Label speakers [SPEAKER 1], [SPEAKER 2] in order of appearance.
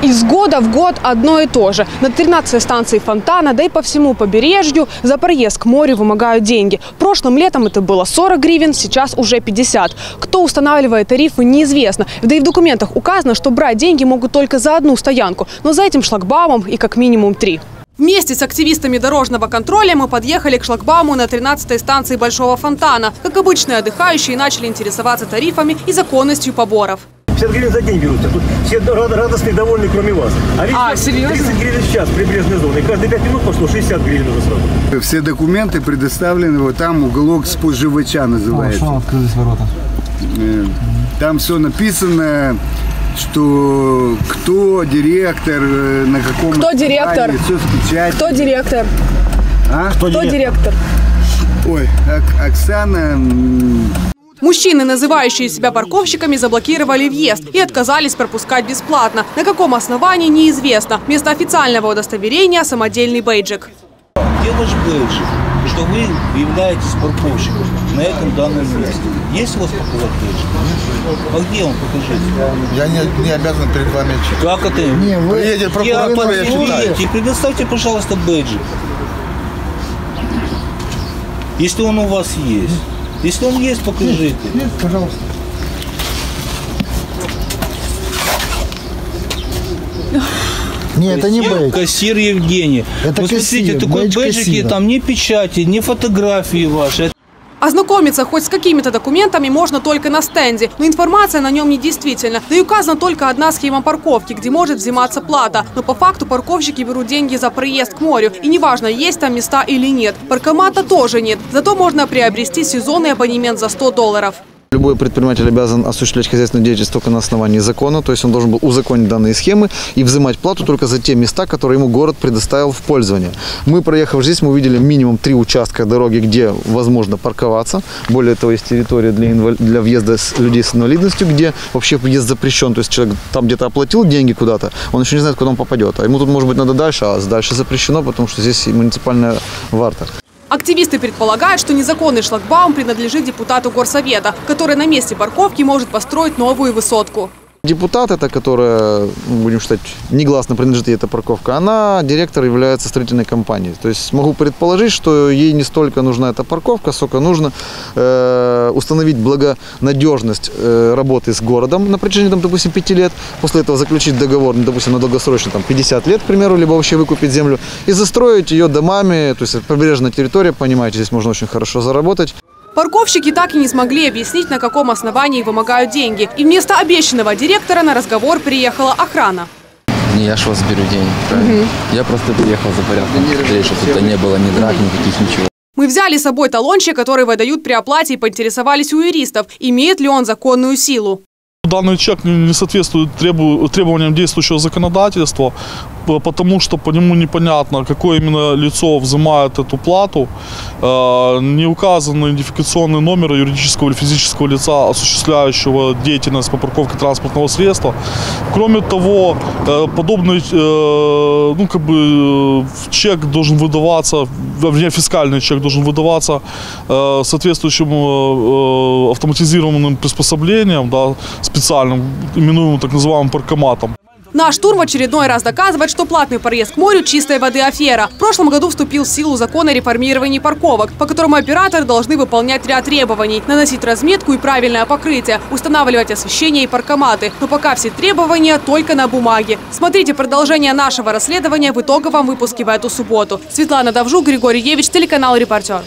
[SPEAKER 1] Из года в год одно и то же. На 13 станции Фонтана, да и по всему побережью за проезд к морю вымогают деньги. Прошлым летом это было 40 гривен, сейчас уже 50. Кто устанавливает тарифы, неизвестно. Да и в документах указано, что брать деньги могут только за одну стоянку. Но за этим шлагбаумом и как минимум три. Вместе с активистами дорожного контроля мы подъехали к шлагбауму на 13-й станции Большого Фонтана. Как обычные отдыхающие начали интересоваться тарифами и законностью поборов.
[SPEAKER 2] 50 гривен за день берутся. Тут все рад- радостные, довольны, кроме вас. А, ведь
[SPEAKER 1] А, серьезно?
[SPEAKER 2] 30 гривен в час прибрежной зоны. И каждые 5 минут пошло 60 гривен уже сразу.
[SPEAKER 3] Все документы предоставлены, вот там уголок споживача называется.
[SPEAKER 4] открылись ворота?
[SPEAKER 3] Э, Там все написано, что кто директор, э, на каком
[SPEAKER 1] Кто директор?
[SPEAKER 3] все с печатью.
[SPEAKER 1] Кто директор?
[SPEAKER 3] А?
[SPEAKER 1] Кто директор?
[SPEAKER 3] Ой, Ок- Оксана, м,
[SPEAKER 1] Мужчины, называющие себя парковщиками, заблокировали въезд и отказались пропускать бесплатно. На каком основании – неизвестно. Вместо официального удостоверения – самодельный бейджик.
[SPEAKER 5] Где ваш бейджик, что вы являетесь парковщиком на этом данном месте? Есть у вас показать бейджик? А где он? Покажите.
[SPEAKER 4] Я не, не обязан перед вами отчитываться.
[SPEAKER 5] Как это?
[SPEAKER 4] Не, вы едете
[SPEAKER 5] Я
[SPEAKER 4] прокуратура, я читаю.
[SPEAKER 5] подъедете, предоставьте, пожалуйста, бейджик. Если он у вас есть. Если он есть, покажите.
[SPEAKER 4] Пожалуйста. Нет, это не бейдж.
[SPEAKER 5] Кассир Евгений.
[SPEAKER 4] Это
[SPEAKER 5] Вы смотрите,
[SPEAKER 4] кассир,
[SPEAKER 5] такой
[SPEAKER 4] бейдж
[SPEAKER 5] бейджики,
[SPEAKER 4] кассира.
[SPEAKER 5] там ни печати, ни фотографии ваши.
[SPEAKER 1] Ознакомиться хоть с какими-то документами можно только на стенде, но информация на нем недействительна. Да и указана только одна схема парковки, где может взиматься плата. Но по факту парковщики берут деньги за проезд к морю. И неважно, есть там места или нет. Паркомата тоже нет. Зато можно приобрести сезонный абонемент за 100 долларов.
[SPEAKER 6] Любой предприниматель обязан осуществлять хозяйственную деятельность только на основании закона, то есть он должен был узаконить данные схемы и взимать плату только за те места, которые ему город предоставил в пользование. Мы, проехав здесь, мы увидели минимум три участка дороги, где возможно парковаться. Более того, есть территория для, инвал- для въезда с людей с инвалидностью, где вообще въезд запрещен. То есть человек там где-то оплатил деньги куда-то, он еще не знает, куда он попадет. А ему тут, может быть, надо дальше, а дальше запрещено, потому что здесь муниципальная варта.
[SPEAKER 1] Активисты предполагают, что незаконный шлагбаум принадлежит депутату горсовета, который на месте парковки может построить новую высотку.
[SPEAKER 6] Депутат, это которая, будем считать, негласно принадлежит ей эта парковка, она директор является строительной компанией. То есть могу предположить, что ей не столько нужна эта парковка, сколько нужно э, установить благонадежность э, работы с городом на протяжении, там, допустим, пяти лет. После этого заключить договор, ну, допустим, на долгосрочно, там, 50 лет, к примеру, либо вообще выкупить землю и застроить ее домами. То есть побережная территория, понимаете, здесь можно очень хорошо заработать.
[SPEAKER 1] Парковщики так и не смогли объяснить, на каком основании вымогают деньги. И вместо обещанного директора на разговор приехала охрана.
[SPEAKER 7] Не я ж вас беру деньги, правильно? Я просто приехал за порядком чтобы тут не было ни драк, никаких ничего.
[SPEAKER 1] Мы взяли с собой талончик, который выдают при оплате и поинтересовались у юристов, имеет ли он законную силу.
[SPEAKER 8] Данный чек не соответствует требу- требованиям действующего законодательства, потому что по нему непонятно, какое именно лицо взимает эту плату. Э, Не указан идентификационный номер юридического или физического лица, осуществляющего деятельность по парковке транспортного средства. Кроме того, э, подобный э, ну, как бы, чек должен выдаваться, вернее, фискальный чек должен выдаваться соответствующим автоматизированным приспособлением, да, специальным, именуемым так называемым паркоматом.
[SPEAKER 1] Наш тур в очередной раз доказывает, что платный проезд к морю – чистой воды афера. В прошлом году вступил в силу закон о реформировании парковок, по которому операторы должны выполнять ряд требований, наносить разметку и правильное покрытие, устанавливать освещение и паркоматы. Но пока все требования только на бумаге. Смотрите продолжение нашего расследования в итоговом выпуске в эту субботу. Светлана Давжук, Григорий Евич, телеканал «Репортер».